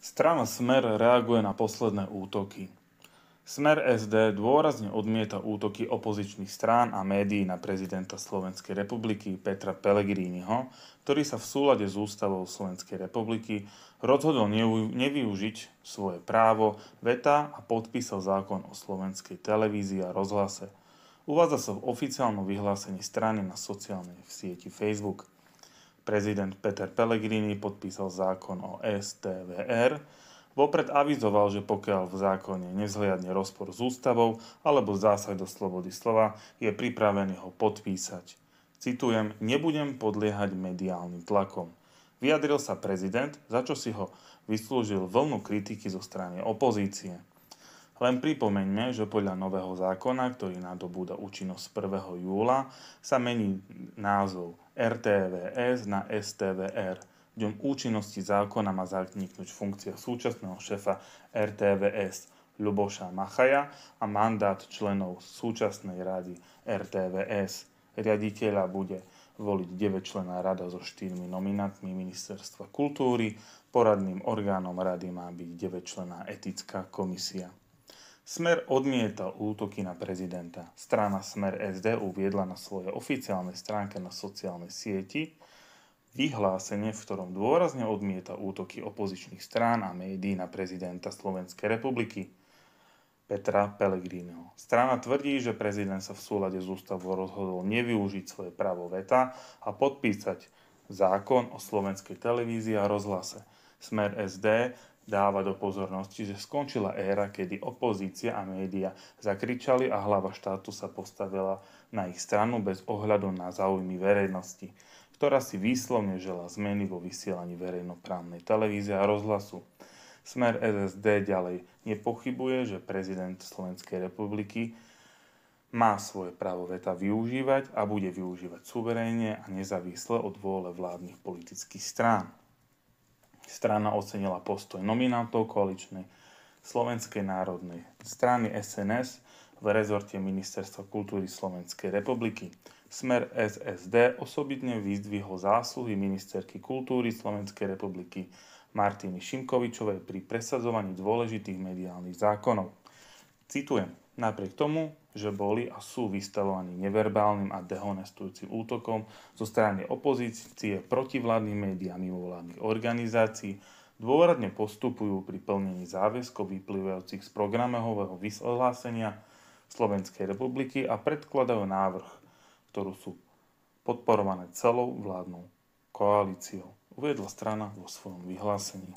Strana Smer reaguje na posledné útoky. Smer SD dôrazne odmieta útoky opozičných strán a médií na prezidenta Slovenskej republiky Petra Pellegriniho, ktorý sa v súlade s ústavou Slovenskej republiky rozhodol nevyužiť svoje právo veta a podpísal zákon o slovenskej televízii a rozhlase. Uvádza sa v oficiálnom vyhlásení strany na sociálnej sieti Facebook. Prezident Peter Pellegrini podpísal zákon o STVR, Vopred avizoval, že pokiaľ v zákone nevzhliadne rozpor s ústavou alebo zásah do slobody slova, je pripravený ho podpísať. Citujem, nebudem podliehať mediálnym tlakom. Vyjadril sa prezident, za čo si ho vyslúžil vlnu kritiky zo strany opozície. Len pripomeňme, že podľa nového zákona, ktorý nadobúda účinnosť 1. júla, sa mení názov RTVS na STVR – Dňom účinnosti zákona má zaniknúť funkcia súčasného šefa RTVS Ľuboša Machaja a mandát členov súčasnej rady RTVS. Riaditeľa bude voliť 9 člená rada so 4 nominantmi Ministerstva kultúry. Poradným orgánom rady má byť 9 člená etická komisia. Smer odmieta útoky na prezidenta. Strana Smer SD uviedla na svojej oficiálnej stránke na sociálnej sieti, vyhlásenie, v ktorom dôrazne odmieta útoky opozičných strán a médií na prezidenta Slovenskej republiky Petra Pellegriniho. Strana tvrdí, že prezident sa v súlade s ústavou rozhodol nevyužiť svoje právo veta a podpísať zákon o slovenskej televízii a rozhlase. Smer SD dáva do pozornosti, že skončila éra, kedy opozícia a média zakričali a hlava štátu sa postavila na ich stranu bez ohľadu na záujmy verejnosti ktorá si výslovne žela zmeny vo vysielaní verejnoprávnej televízie a rozhlasu. Smer SSD ďalej nepochybuje, že prezident Slovenskej republiky má svoje právo veta využívať a bude využívať suverénne a nezávisle od vôle vládnych politických strán. Strana ocenila postoj nominantov koaličnej Slovenskej národnej strany SNS v rezorte Ministerstva kultúry Slovenskej republiky. Smer SSD osobitne vyzdvihol zásluhy ministerky kultúry Slovenskej republiky Martiny Šimkovičovej pri presadzovaní dôležitých mediálnych zákonov. Citujem, napriek tomu, že boli a sú vystavovaní neverbálnym a dehonestujúcim útokom zo strany opozície, protivládnych médií a mimovládnych organizácií, dôradne postupujú pri plnení záväzkov vyplývajúcich z programového vyhlásenia Slovenskej republiky a predkladajú návrh ktorú sú podporované celou vládnou koalíciou, uviedla strana vo svojom vyhlásení.